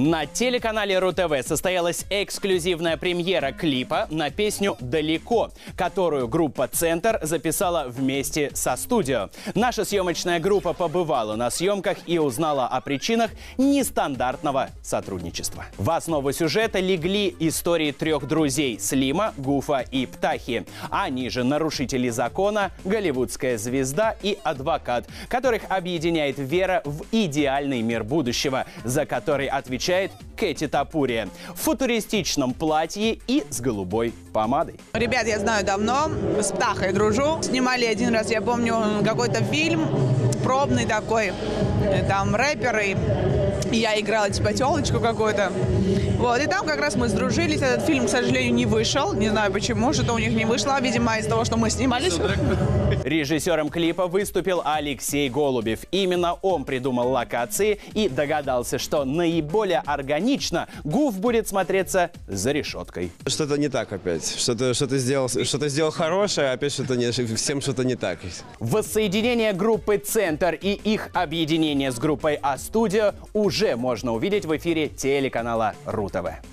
На телеканале РУ-ТВ состоялась эксклюзивная премьера клипа на песню «Далеко», которую группа «Центр» записала вместе со студио. Наша съемочная группа побывала на съемках и узнала о причинах нестандартного сотрудничества. В основу сюжета легли истории трех друзей – Слима, Гуфа и Птахи. Они же нарушители закона, голливудская звезда и адвокат, которых объединяет вера в идеальный мир будущего, за который отвечает Кэти Тапури в футуристичном платье и с голубой помадой. Ребят, я знаю давно, с Птахой дружу. Снимали один раз, я помню, какой-то фильм пробный такой, там рэперы. И я играла типа телочку какую-то. Вот, и там как раз мы сдружились. Этот фильм, к сожалению, не вышел. Не знаю почему, что-то у них не вышло. Видимо, из-за того, что мы снимались. Режиссером клипа выступил Алексей Голубев. Именно он придумал локации и догадался, что наиболее органично Гуф будет смотреться за решеткой. Что-то не так опять. Что-то что сделал, что сделал хорошее, а опять что-то не, всем что-то не так. Воссоединение группы «Центр» и их объединение с группой А-студио уже можно увидеть в эфире телеканала РУ-ТВ.